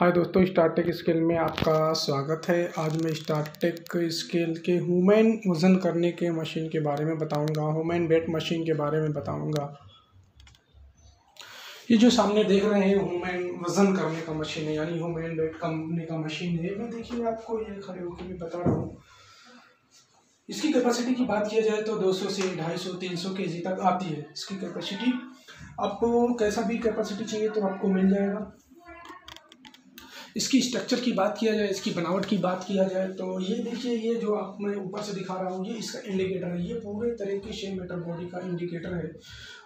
हाय दोस्तों Startech scale में आपका स्वागत है। आज मैं स्टारटेक स्केल के हुमैन वज़न करने के मशीन के बारे में बताऊँगा हुमैन वेट मशीन के बारे में बताऊँगा। ये जो सामने देख रहे हैं हुमैन वज़न करने का मशीन है, यानी हुमैन वेट करने का मशीन है। मैं देखिए आपको, ये खड़े होकर भी बता रहा हूँ। इसकी कैपेसिटी की बात किया जाए तो 200 से 250 300 के जी तक आती है इसकी कैपेसिटी आपको कैसा भी कैपेसिटी चाहिए तो आपको मिल जाएगा। इसकी स्ट्रक्चर की बात किया जाए, इसकी बनावट की बात किया जाए तो ये देखिए, ये जो आप मैं ऊपर से दिखा रहा हूँ, ये इसका इंडिकेटर है। ये पूरे तरह के शेम मीटर बॉडी का इंडिकेटर है।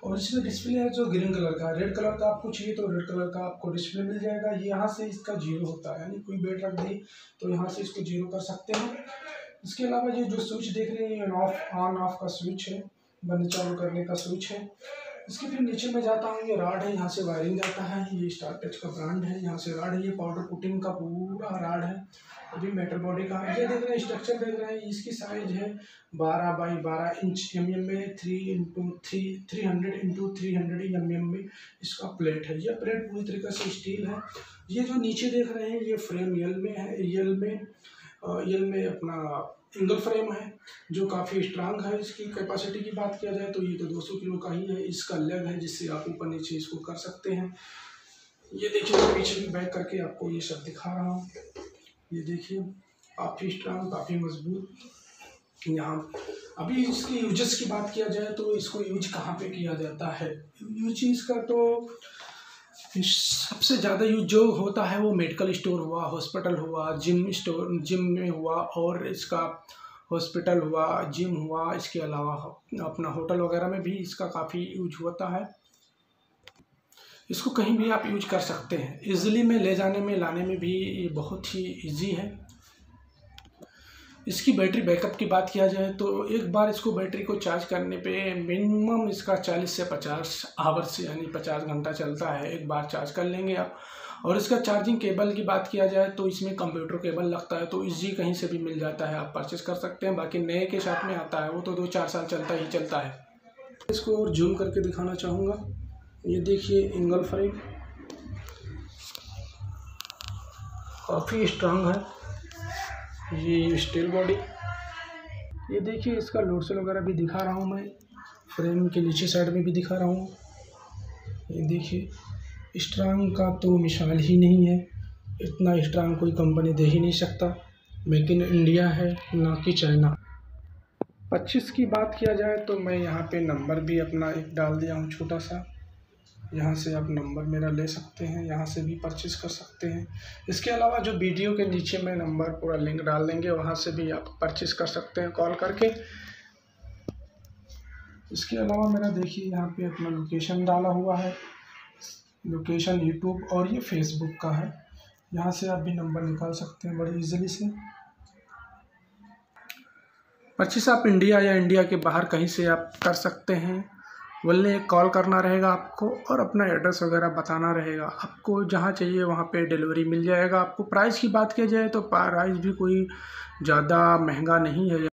और इसमें डिस्प्ले है जो ग्रीन कलर का। रेड कलर का आपको चाहिए तो रेड कलर का आपको डिस्प्ले मिल जाएगा। यहाँ से इसका ज़ीरो होता है, यानी कोई बेट रख दे तो यहाँ से इसको ज़ीरो कर सकते हैं। इसके अलावा ये जो स्विच देख रहे हैं, ये ऑफ़ ऑन ऑफ़ का स्विच है, बंद चालू करने का स्विच है। इसके फिर नीचे में जाता हूँ, ये राड है, यहाँ से वायरिंग जाता है, ये स्टार टच का ब्रांड है, यहाँ से राड है, ये पाउडर पुटिंग का पूरा राड है, अभी मेटल बॉडी का, ये देख रहे हैं स्ट्रक्चर देख रहे हैं, इसकी साइज़ है बारह बाई बारह इंच एम एम में three into three three hundred into three hundred M M में इसका प्लेट है। ये प्लेट पूरी तरीके से स्टील है। ये जो नीचे देख रहे हैं, ये फ्रेम यल में है यल में यल में अपना सिंगल फ्रेम है, जो काफ़ी स्ट्रांग है, इसकी कैपेसिटी की बात किया जाए तो ये तो 200 किलो का ही है, इसका लेग है, जिससे आप ऊपर नीचे इसको कर सकते हैं। ये देखिए, मैं पीछे भी बैक करके आपको ये सब दिखा रहा हूँ। ये देखिए, काफ़ी स्ट्रांग काफ़ी मज़बूत। यहाँ, अभी इसकी यूजेस की बात किया जाए तो इसको यूज़ कहाँ पे किया जाता है? यूज़ इसका तो सबसे ज़्यादा यूज़ जो होता है वो मेडिकल स्टोर हुआ, हॉस्पिटल हुआ, जिम स्टोर, जिम में हुआ और इसका हॉस्पिटल हुआ, जिम हुआ, इसके अलावा अपना होटल वगैरह में भी इसका काफ़ी यूज़ होता है। इसको कहीं भी आप यूज़ कर सकते हैं। इजीली में ले जाने में, लाने में भी ये बहुत ही इजी है। इसकी बैटरी बैकअप की बात किया जाए तो एक बार इसको बैटरी को चार्ज करने पे मिनिमम इसका 40 से 50 आवर्स यानी 50 घंटा चलता है। एक बार चार्ज कर लेंगे आप। और इसका चार्जिंग केबल की बात किया जाए तो इसमें कंप्यूटर केबल लगता है तो इजी कहीं से भी मिल जाता है, आप परचेस कर सकते हैं। बाकी नए के साथ में आता है, वो तो दो चार साल चलता ही चलता है। इसको और जूम करके दिखाना चाहूँगा। ये देखिए इंगल फ्रेम काफ़ी स्ट्रांग है। ये स्टील बॉडी ये देखिए, इसका लोड सेल वगैरह भी दिखा रहा हूँ मैं। फ्रेम के नीचे साइड में भी दिखा रहा हूँ। ये देखिए स्ट्रांग का तो मिसाल ही नहीं है। इतना स्ट्रांग कोई कंपनी दे ही नहीं सकता। मेक इन इंडिया है, ना कि चाइना पच्चीस की बात किया जाए तो मैं यहाँ पे नंबर भी अपना एक डाल दिया हूँ छोटा सा। यहाँ से आप नंबर मेरा ले सकते हैं, यहाँ से भी परचेज़ कर सकते हैं। इसके अलावा जो वीडियो के नीचे में नंबर पूरा लिंक डाल देंगे, वहाँ से भी आप परचेज़ कर सकते हैं कॉल करके। इसके अलावा मेरा देखिए, यहाँ पे अपना लोकेशन डाला हुआ है। लोकेशन यूट्यूब और ये फेसबुक का है। यहाँ से आप भी नंबर निकाल सकते हैं बड़ी इजीली से। परचेस आप इंडिया या इंडिया के बाहर कहीं से आप कर सकते हैं। बोलने, कॉल करना रहेगा आपको और अपना एड्रेस वगैरह बताना रहेगा। आपको जहाँ चाहिए वहाँ पे डिलीवरी मिल जाएगा। आपको प्राइस की बात किया जाए तो प्राइस भी कोई ज़्यादा महँगा नहीं है।